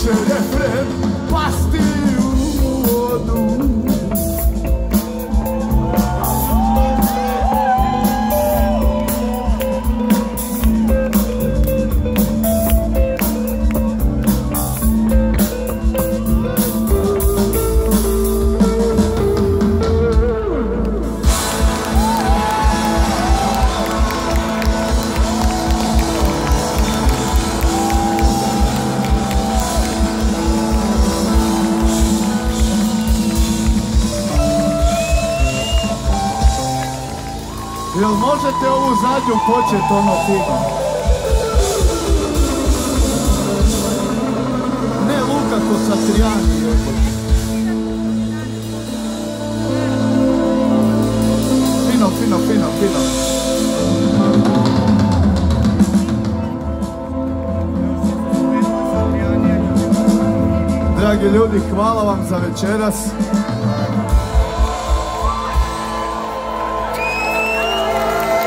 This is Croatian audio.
Future FM, Bastille. Jel možete ovu zadnju počet ono fino? Ne Luka Kosatrijani. jebote. Fino, fino, fino, fino. Dragi ljudi, hvala vam za večeras.